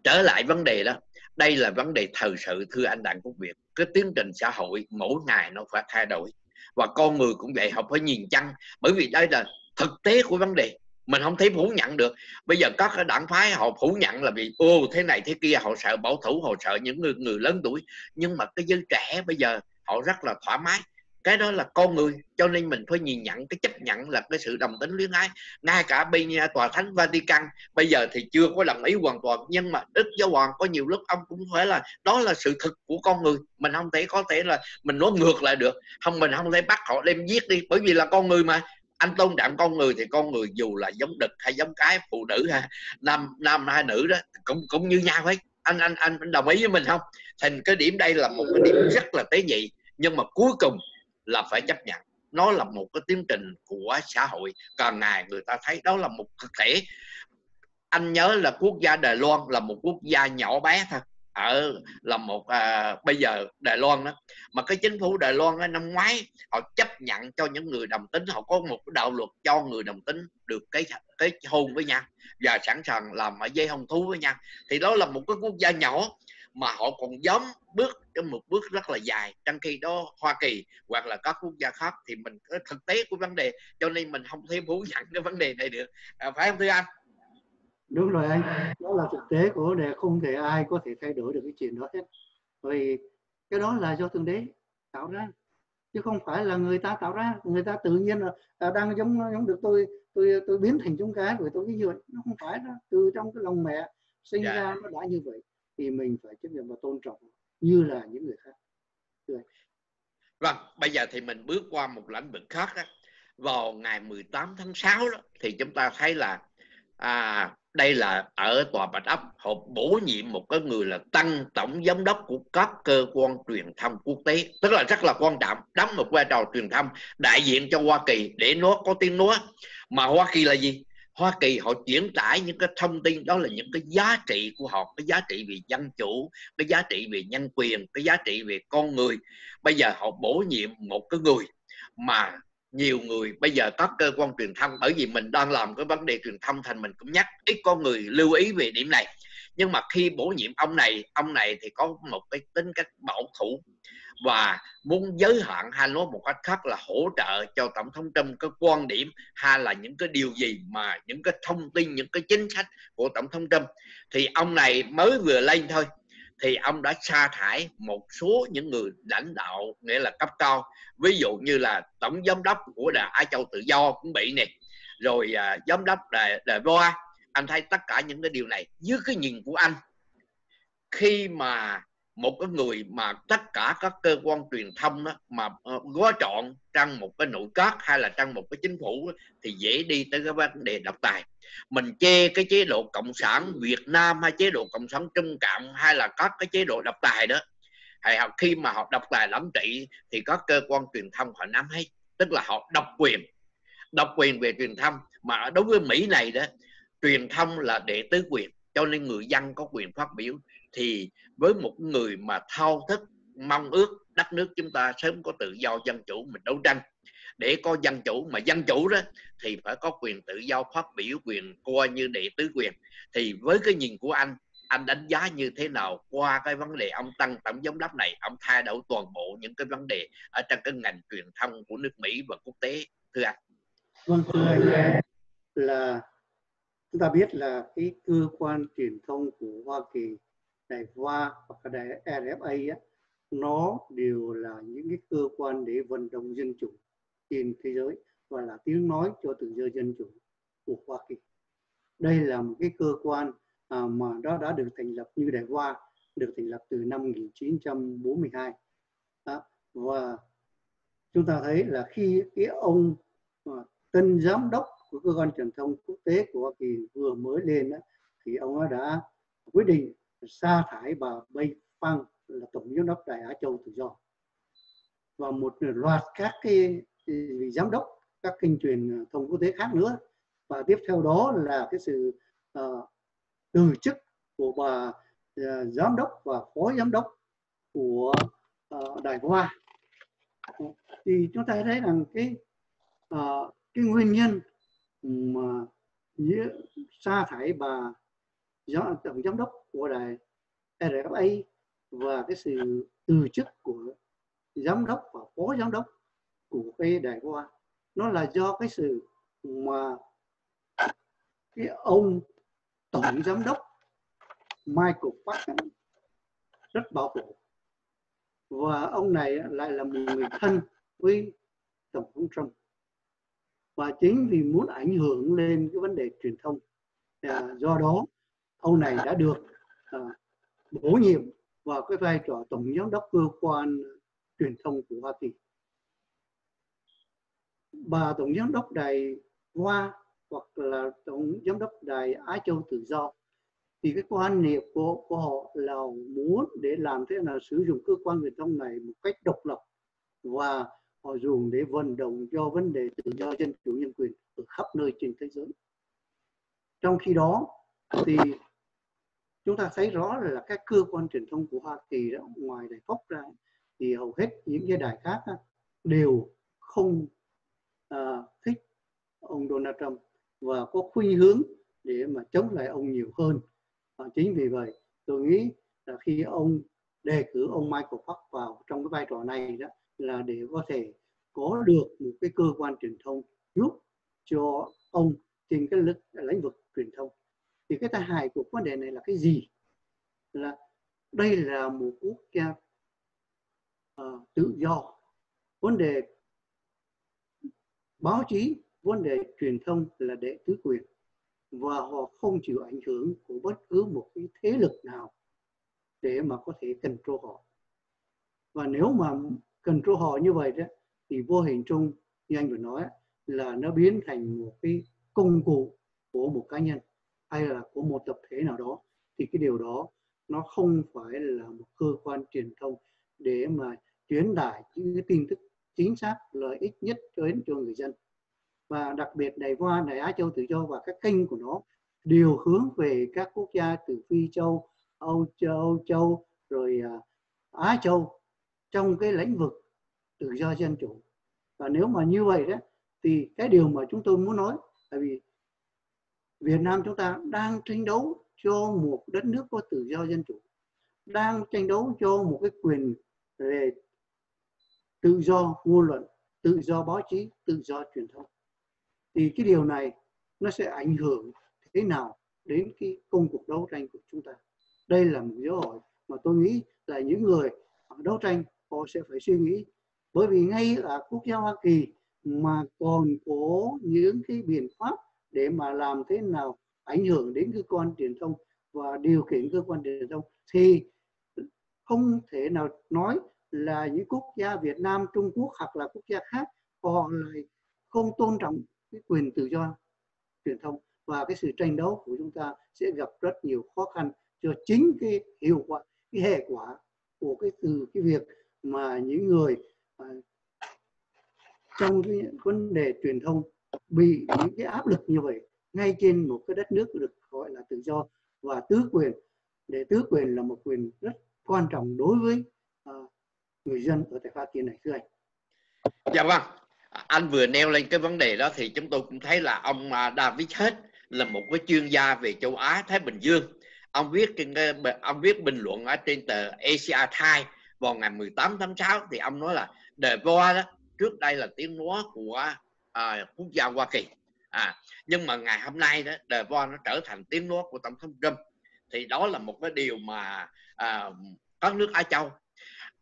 A: Trở lại vấn đề đó. Đây là vấn đề thời sự, thưa anh đặng quốc việt. Cái tiến trình xã hội mỗi ngày nó phải thay đổi. Và con người cũng vậy họ phải nhìn chăng? Bởi vì đây là thực tế của vấn đề mình không thấy phủ nhận được. Bây giờ các cái đảng phái họ phủ nhận là vì ô, thế này thế kia, họ sợ bảo thủ, họ sợ những người người lớn tuổi. Nhưng mà cái giới trẻ bây giờ, họ rất là thoải mái. Cái đó là con người, cho nên mình phải nhìn nhận, cái chấp nhận là cái sự đồng tính luyến ái. Ngay cả bên tòa thánh Vatican, bây giờ thì chưa có đồng ý hoàn toàn, nhưng mà Đức Giáo Hoàng có nhiều lúc ông cũng phải là, đó là sự thực của con người. Mình không thể, có thể là mình nói ngược lại được. Không, mình không thể bắt họ đem giết đi, bởi vì là con người mà anh tôn trọng con người thì con người dù là giống đực hay giống cái, phụ nữ ha, nam nam hay nữ đó, cũng cũng như nhau hết. Anh anh anh đồng ý với mình không? Thành cái điểm đây là một cái điểm rất là tế nhị, nhưng mà cuối cùng là phải chấp nhận. Nó là một cái tiến trình của xã hội, càng ngày người ta thấy đó là một thực thể. Anh nhớ là quốc gia Đài Loan là một quốc gia nhỏ bé thôi ở là một à, bây giờ Đài Loan đó. Mà cái chính phủ Đài Loan đó, năm ngoái họ chấp nhận cho những người đồng tính họ có một cái đạo luật cho người đồng tính được cái cái hôn với nhau và sẵn sàng làm ở dây hôn thú với nhau. Thì đó là một cái quốc gia nhỏ mà họ còn dám bước trong một bước rất là dài. Trong khi đó Hoa Kỳ hoặc là các quốc gia khác thì mình thực tế của vấn đề cho nên mình không thể phủ nhận cái vấn đề này được. À, phải không thưa anh?
B: Đúng rồi anh đó là thực tế của đề không thể ai có thể thay đổi được cái chuyện đó hết vì cái đó là do thượng đế tạo ra chứ không phải là người ta tạo ra người ta tự nhiên là à, đang giống giống được tôi tôi tôi biến thành chúng cái rồi tôi cái như vậy nó không phải đó từ trong cái lòng mẹ sinh yeah. Dạ. ra nó đã như vậy thì mình phải chấp nhận và tôn trọng như là những người khác
A: Rồi. vâng bây giờ thì mình bước qua một lĩnh vực khác đó. vào ngày 18 tháng 6 đó thì chúng ta thấy là à, đây là ở tòa bạch ấp họ bổ nhiệm một cái người là tăng tổng giám đốc của các cơ quan truyền thông quốc tế. Tức là rất là quan trọng, đóng một vai trò truyền thông đại diện cho Hoa Kỳ để nó có tiếng nói. Mà Hoa Kỳ là gì? Hoa Kỳ họ chuyển tải những cái thông tin, đó là những cái giá trị của họ, cái giá trị về dân chủ, cái giá trị về nhân quyền, cái giá trị về con người. Bây giờ họ bổ nhiệm một cái người mà nhiều người bây giờ các cơ quan truyền thông bởi vì mình đang làm cái vấn đề truyền thông thành mình cũng nhắc ít có người lưu ý về điểm này. Nhưng mà khi bổ nhiệm ông này ông này thì có một cái tính cách bảo thủ và muốn giới hạn hay nói một cách khác là hỗ trợ cho tổng thống Trump cái quan điểm hay là những cái điều gì mà những cái thông tin, những cái chính sách của tổng thống Trump. Thì ông này mới vừa lên thôi thì ông đã sa thải một số những người lãnh đạo nghĩa là cấp cao. Ví dụ như là tổng giám đốc của đài Á Châu Tự Do cũng bị nè. Rồi à, giám đốc đài đài VOA. Anh thấy tất cả những cái điều này dưới cái nhìn của anh. Khi mà một cái người mà tất cả các cơ quan truyền thông đó mà ờ, gói trọn trong một cái nội các hay là trong một cái chính phủ thì dễ đi tới cái vấn đề độc tài mình chê cái chế độ cộng sản Việt Nam hay chế độ cộng sản Trung Cộng hay là các cái chế độ độc tài đó. Hay họ khi mà họ độc tài lãnh trị thì có cơ quan truyền thông họ nắm hết, tức là họ độc quyền. Độc quyền về truyền thông, mà đối với Mỹ này đó, truyền thông là đệ tứ quyền, cho nên người dân có quyền phát biểu. Thì với một người mà thao thức, mong ước đất nước chúng ta sớm có tự do dân chủ, mình đấu tranh để có dân chủ mà dân chủ đó thì phải có quyền tự do phát biểu quyền coi như đệ tứ quyền. Thì với cái nhìn của anh anh đánh giá như thế nào qua cái vấn đề ông tăng tổng giám đốc này ông thay đổi toàn bộ những cái vấn đề ở trong cái ngành truyền thông của nước Mỹ và quốc tế thưa anh?
B: Vâng thưa anh là chúng ta biết là cái cơ quan truyền thông của Hoa Kỳ đài hoa hoặc là đài RFA á, nó đều là những cái cơ quan để vận động dân chủ trên thế giới và là tiếng nói cho tự do dân chủ của Hoa Kỳ. Đây là một cái cơ quan à, mà đó đã được thành lập như Đài Hoa được thành lập từ năm 1942 à, và chúng ta thấy là khi cái ông à, tân giám đốc của cơ quan truyền thông quốc tế của Hoa Kỳ vừa mới lên đó, thì ông đã quyết định sa thải bà Bay Phang là tổng giám đốc Đài Á Châu Tự Do và một loạt các cái vị giám đốc các kênh truyền ờ, thông quốc tế khác nữa. Và tiếp theo đó là cái sự uh, từ chức của bà uh, giám đốc và phó giám đốc của uh, đài hoa thì chúng ta thấy rằng cái uh, cái nguyên nhân mà sa thải bà tổng giám đốc của đài RFA và cái sự từ chức của giám đốc và phó giám đốc của cái đại hoa. Nó là do cái sự mà cái ông tổng giám đốc Michael Park rất bảo thủ và ông này lại là một người thân với tổng thống Trump. Và chính vì muốn ảnh hưởng lên cái vấn đề truyền thông à, do đó ông này đã được à, bổ nhiệm vào cái vai trò tổng giám đốc cơ quan truyền thông của Hoa Kỳ bà tổng giám đốc đài Hoa hoặc là tổng giám đốc đài Á Châu Tự Do. Thì cái quan niệm của, của họ là muốn để làm thế nào sử dụng cơ quan truyền thông này một cách độc lập và họ dùng để vận động cho vấn đề tự do dân chủ nhân quyền ở khắp nơi trên thế giới. Trong khi đó thì chúng ta thấy rõ là các cơ quan truyền thông của Hoa Kỳ đó ngoài đài Fox ra thì hầu hết những cái đài khác đều không uh, thích ông Donald Trump và có khuynh hướng để mà chống lại ông nhiều hơn. À, chính vì vậy tôi nghĩ là khi ông đề cử ông Michael Park vào trong cái vai trò này đó là để có thể có được một cái cơ quan truyền thông giúp cho ông trên cái lĩnh vực truyền thông. Thì cái tai hại của vấn đề này là cái gì? Là đây là một quốc gia uh, tự do. Vấn đề báo chí, vấn đề truyền thông là đệ tứ quyền, và họ không chịu ảnh hưởng của bất cứ một cái thế lực nào để mà có thể control họ. Và nếu mà control họ như vậy đó, thì vô hình chung, như anh vừa nói là nó biến thành một cái công cụ của một cá nhân hay là của một tập thể nào đó, thì cái điều đó nó không phải là một cơ quan truyền thông để mà truyền tải những cái tin tức chính xác lợi ích nhất đến cho người dân. Và đặc biệt Đài Hoa, Đài Á Châu Tự Do và các kênh của nó đều hướng về các quốc gia từ Phi Châu, Âu Châu, Châu rồi à, Á Châu trong cái lĩnh vực tự do dân chủ. Và nếu mà như vậy đó thì cái điều mà chúng tôi muốn nói tại vì Việt Nam chúng ta đang tranh đấu cho một đất nước có tự do dân chủ đang tranh đấu cho một cái quyền về tự do ngôn luận, tự do báo chí, tự do truyền thông. Thì cái điều này nó sẽ ảnh hưởng thế nào đến cái công cuộc đấu tranh của chúng ta? Đây là một dấu hỏi mà tôi nghĩ là những người đấu tranh, họ sẽ phải suy nghĩ. Bởi vì ngay ở quốc gia Hoa Kỳ mà còn có những cái biện pháp để mà làm thế nào ảnh hưởng đến cơ quan truyền thông và điều khiển cơ quan truyền thông thì không thể nào nói là những quốc gia Việt Nam, Trung Quốc hoặc là quốc gia khác họ lại không tôn trọng cái quyền tự do truyền thông. Và cái sự tranh đấu của chúng ta sẽ gặp rất nhiều khó khăn cho chính cái hiệu quả cái hệ quả của cái từ cái việc mà những người à, trong cái vấn đề truyền thông bị những cái áp lực như vậy ngay trên một cái đất nước được gọi là tự do. Và tứ quyền để tứ quyền là một quyền rất quan trọng đối với à, người dân ở tại Hoa Kỳ này thưa anh.
A: Dạ vâng, anh vừa nêu lên cái vấn đề đó thì chúng tôi cũng thấy là ông à, David Hết là một cái chuyên gia về châu Á Thái Bình Dương. Ông viết ông viết bình luận ở trên tờ Asia Times vào ngày 18 tháng 6 thì ông nói là The Voice đó trước đây là tiếng nói của à, quốc gia Hoa Kỳ à nhưng mà ngày hôm nay đó The Voice nó trở thành tiếng nói của tổng thống Trump thì đó là một cái điều mà à, các nước Á Châu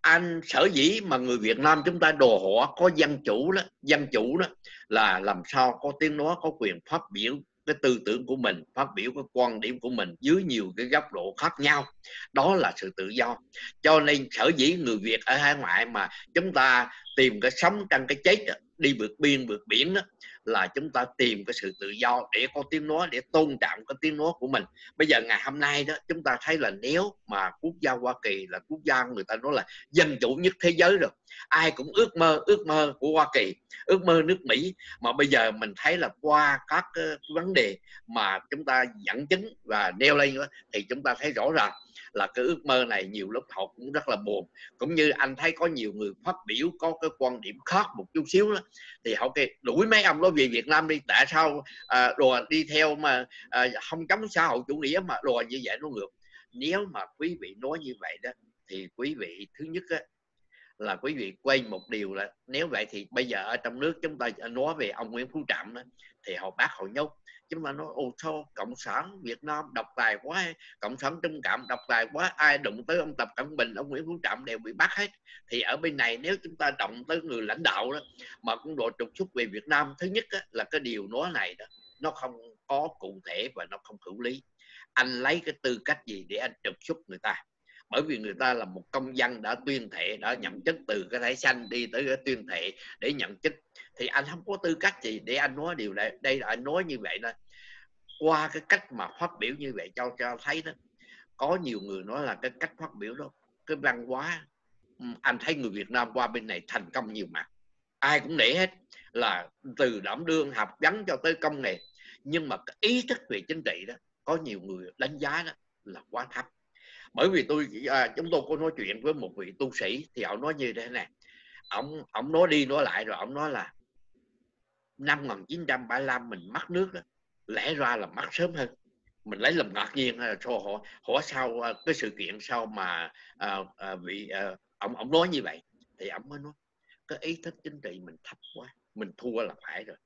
A: anh sở dĩ mà người Việt Nam chúng ta đồ họ có dân chủ đó, dân chủ đó là làm sao có tiếng nói, có quyền phát biểu cái tư tưởng của mình, phát biểu cái quan điểm của mình dưới nhiều cái góc độ khác nhau. Đó là sự tự do. Cho nên sở dĩ người Việt ở hải ngoại mà chúng ta tìm cái sống trong cái chết đi vượt biên, vượt biển đó là chúng ta tìm cái sự tự do để có tiếng nói để tôn trọng cái tiếng nói của mình. Bây giờ ngày hôm nay đó chúng ta thấy là nếu mà quốc gia Hoa Kỳ là quốc gia người ta nói là dân chủ nhất thế giới rồi ai cũng ước mơ ước mơ của Hoa Kỳ ước mơ nước Mỹ. Mà bây giờ mình thấy là qua các cái vấn đề mà chúng ta dẫn chứng và nêu lên đó, thì chúng ta thấy rõ ràng là cái ước mơ này nhiều lúc họ cũng rất là buồn. Cũng như anh thấy có nhiều người phát biểu có cái quan điểm khác một chút xíu đó thì họ kêu đuổi mấy ông đó về Việt Nam đi tại sao à, rồi đi theo mà à, không chống xã hội chủ nghĩa mà rồi như vậy nó ngược nếu mà quý vị nói như vậy đó thì quý vị thứ nhất á, là quý vị quên một điều là nếu vậy thì bây giờ ở trong nước chúng ta nói về ông Nguyễn Phú Trọng đó, thì họ bác họ nhốt chứ mà nói ô thô cộng sản việt nam độc tài quá cộng sản trung cảm độc tài quá ai đụng tới ông tập cận bình ông nguyễn phú trọng đều bị bắt hết. Thì ở bên này nếu chúng ta động tới người lãnh đạo đó mà cũng độ trục xuất về việt nam thứ nhất đó, là cái điều nói này đó nó không có cụ thể và nó không hữu lý. Anh lấy cái tư cách gì để anh trục xuất người ta? Bởi vì người ta là một công dân đã tuyên thệ đã nhận chức từ cái thẻ xanh đi tới cái tuyên thệ để nhận chức thì anh không có tư cách gì để anh nói điều này. Đây là anh nói như vậy đó qua cái cách mà phát biểu như vậy cho cho thấy đó có nhiều người nói là cái cách phát biểu đó cái văn hóa ừ, anh thấy người Việt Nam qua bên này thành công nhiều mà ai cũng nể hết là từ đảm đương học vấn cho tới công nghệ. Nhưng mà cái ý thức về chính trị đó có nhiều người đánh giá đó là quá thấp. Bởi vì tôi à, chúng tôi có nói chuyện với một vị tu sĩ thì ông nói như thế này. Ông ông nói đi nói lại rồi ông nói là năm 1975 mình mất nước đó lẽ ra là mất sớm hơn. Mình lấy làm ngạc nhiên cho họ họ sau cái sự kiện sau mà à, à, vị à, ông ông nói như vậy? Thì ông mới nói cái ý thức chính trị mình thấp quá mình thua là phải rồi.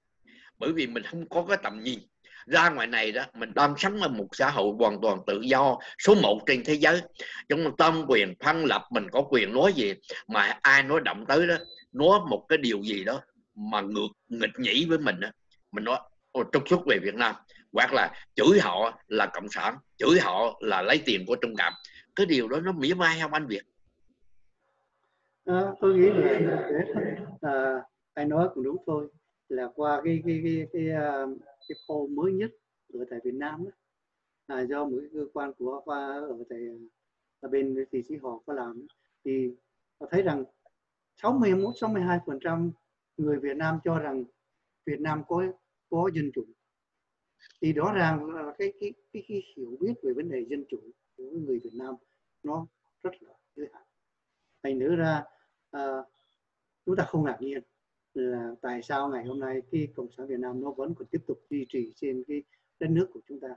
A: Bởi vì mình không có cái tầm nhìn. Ra ngoài này đó mình đang sống ở một xã hội hoàn toàn tự do số một trên thế giới. Trong tâm quyền phân lập mình có quyền nói gì mà ai nói động tới đó nói một cái điều gì đó mà ngược nghịch nhĩ với mình á, mình nói trục xuất về Việt Nam hoặc là chửi họ là cộng sản chửi họ là lấy tiền của trung cảm cái điều đó nó mỉa mai không anh Việt?
B: À, tôi nghĩ là à, anh nói cũng đúng thôi. Là qua cái cái cái cái, cái, cái poll mới nhất ở tại Việt Nam đó, là do một cơ quan của qua ở tại ở bên thì sĩ họ có làm thì họ thấy rằng 61 62 phần trăm người Việt Nam cho rằng Việt Nam có có dân chủ. Thì rõ ràng là cái cái cái, cái hiểu biết về vấn đề dân chủ của người Việt Nam nó rất là giới hạn. Thành nữa ra à, chúng ta không ngạc nhiên là tại sao ngày hôm nay cái cộng sản Việt Nam nó vẫn còn tiếp tục duy trì trên cái đất nước của chúng ta.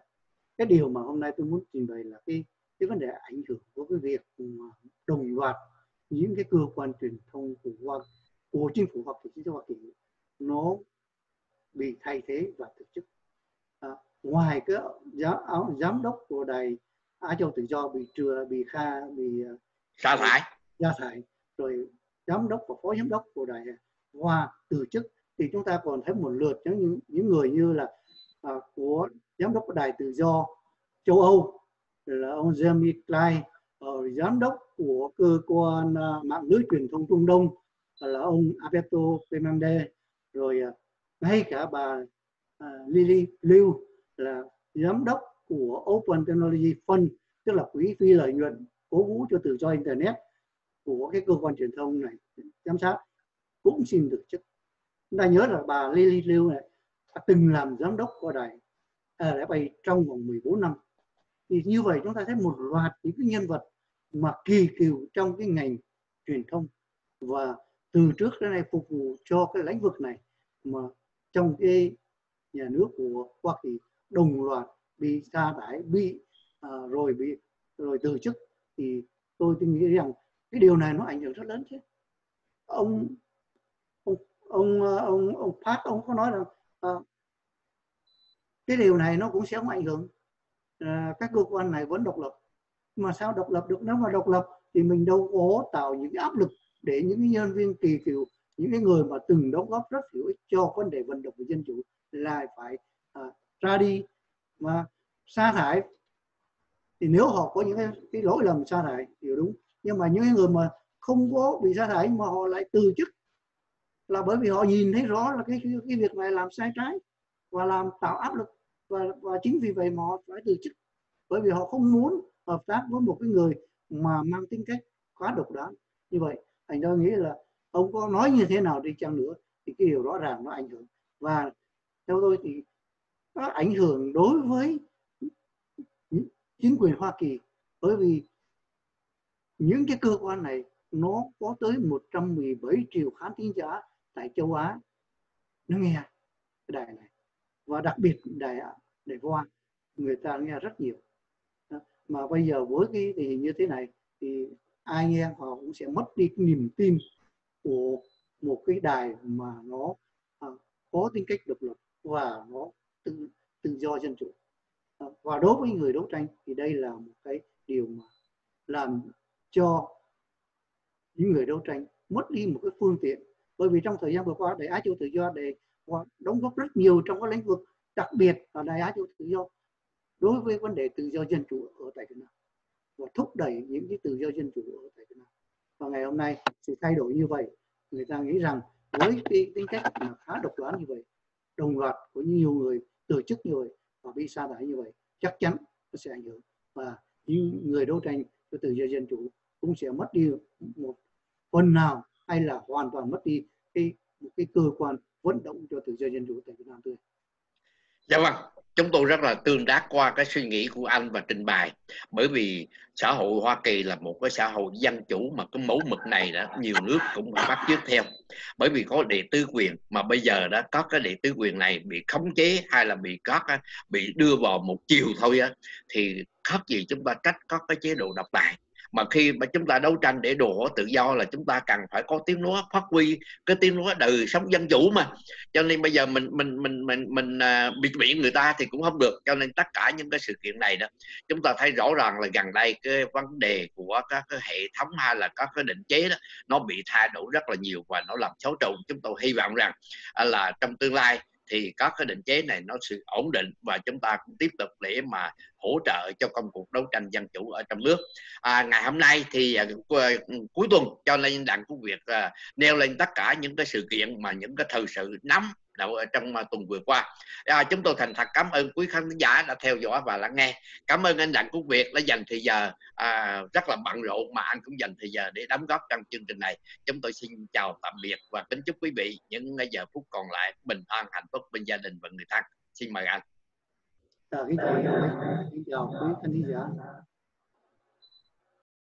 B: Cái điều mà hôm nay tôi muốn trình bày là cái cái vấn đề ảnh hưởng của cái việc đồng loạt những cái cơ quan truyền thông của Hoa của chính phủ hoặc của chính phủ Hoa Kỳ nó bị thay thế và thực chức à, ngoài cái giám, giám đốc của đài Á Châu Tự Do bị trừ bị kha bị
A: à, sa thải.
B: Sa thải. Rồi giám đốc và phó giám đốc của đài Hoa từ chức thì chúng ta còn thấy một lượt những những người như là à, của giám đốc của đài Tự Do châu Âu là ông Jeremy Klein uh, giám đốc của cơ quan uh, mạng lưới truyền thông Trung Đông là ông Alberto Fernandez rồi à, ngay cả bà uh, Lily Liu là giám đốc của Open Technology Fund tức là quỹ phi lợi nhuận cố vũ cho tự do internet của cái cơ quan truyền thông này. Giám sát cũng xin được chức. Chúng ta nhớ là bà Lily Liu này đã từng làm giám đốc của đài RFA trong vòng 14 năm. Thì như vậy chúng ta thấy một loạt những cái nhân vật mà kỳ cựu trong cái ngành truyền thông và từ trước đến nay phục vụ cho cái lĩnh vực này mà trong cái nhà nước của Hoa Kỳ đồng loạt bị sa thải bị à, rồi bị rồi từ chức thì tôi nghĩ rằng cái điều này nó ảnh hưởng rất lớn chứ. Ông ông ông ông, ông Park ông có nói là à, cái điều này nó cũng sẽ không ảnh hưởng. À, các cơ quan này vẫn độc lập mà sao độc lập được? Nếu mà độc lập thì mình đâu có tạo những cái áp lực để những cái nhân viên kỳ cựu những cái người mà từng đóng góp rất hữu ích cho vấn đề vận động và dân chủ lại phải à, ra đi mà sa thải. Thì nếu họ có những cái, cái lỗi lầm sa thải thì đúng. Nhưng mà những người mà không có bị sa thải mà họ lại từ chức là bởi vì họ nhìn thấy rõ là cái cái việc này làm sai trái và làm tạo áp lực và và chính vì vậy mà họ phải từ chức. Bởi vì họ không muốn hợp tác với một cái người mà mang tính cách quá độc đoán. Như vậy anh tôi nghĩ là ông có nói như thế nào đi chăng nữa thì cái điều rõ ràng nó ảnh hưởng. Và theo tôi thì nó ảnh hưởng đối với chính quyền Hoa Kỳ. Bởi vì những cái cơ quan này nó có tới 117 triệu khán thính giả tại châu Á. Nó nghe cái đài này. Và đặc biệt đài đài Hoa người ta nghe rất nhiều. Mà bây giờ với cái tình hình như thế này thì ai nghe họ cũng sẽ mất đi niềm tin của một cái đài mà nó à, có tính cách độc lập và nó tự tự do dân chủ. À, và đối với người đấu tranh thì đây là một cái điều mà làm cho những người đấu tranh mất đi một cái phương tiện. Bởi vì trong thời gian vừa qua để Á Châu tự do để đóng góp rất nhiều trong các lĩnh vực đặc biệt là đại Á Châu tự do. Đối với vấn đề tự do dân chủ ở tại Việt Nam và thúc đẩy những cái tự do dân chủ ở tại Việt Nam. Và ngày hôm nay sự thay đổi như vậy người ta nghĩ rằng với cái tính cách mà khá độc đoán như vậy đồng loạt của nhiều người từ chức như vậy và bị sa thải như vậy chắc chắn nó sẽ ảnh hưởng. Và những người đấu tranh cho tự do dân chủ cũng sẽ mất đi một phần nào hay là hoàn toàn mất đi cái một cái cơ quan vận động cho tự do dân chủ tại Việt Nam thôi.
A: Dạ vâng, chúng tôi rất là tương tác qua cái suy nghĩ của anh và trình bày. Bởi vì xã hội Hoa Kỳ là một cái xã hội dân chủ mà cái mẫu mực này đó nhiều nước cũng phải bắt chước theo. Bởi vì có đệ tư quyền mà bây giờ đó có cái đệ tư quyền này bị khống chế hay là bị có bị đưa vào một chiều thôi á, thì khác gì chúng ta trách có cái chế độ độc tài mà khi mà chúng ta đấu tranh để đổ tự do là chúng ta cần phải có tiếng nói phát huy cái tiếng nói đời sống dân chủ mà. Cho nên bây giờ mình mình mình mình mình à, uh, bịt miệng người ta thì cũng không được. Cho nên tất cả những cái sự kiện này đó chúng ta thấy rõ ràng là gần đây cái vấn đề của các cái hệ thống hay là các cái định chế đó nó bị thay đổi rất là nhiều và nó làm xấu trộn. Chúng tôi hy vọng rằng à, là trong tương lai thì các cái định chế này nó sự ổn định và chúng ta cũng tiếp tục để mà hỗ trợ cho công cuộc đấu tranh dân chủ ở trong nước. À, ngày hôm nay thì à, cuối tuần cho nên đặng của việc à, nêu lên tất cả những cái sự kiện mà những cái thời sự nắm ở trong à, tuần vừa qua. À, chúng tôi thành thật cảm ơn quý khán giả đã theo dõi và lắng nghe. Cảm ơn anh đặng quốc việt đã dành thời giờ à, rất là bận rộn mà anh cũng dành thời giờ để đóng góp trong chương trình này. Chúng tôi xin chào tạm biệt và kính chúc quý vị những à, giờ phút còn lại bình an hạnh phúc bên gia đình và người thân. Xin mời anh.
B: တာဂိတာဝိတာဝိခဏိယ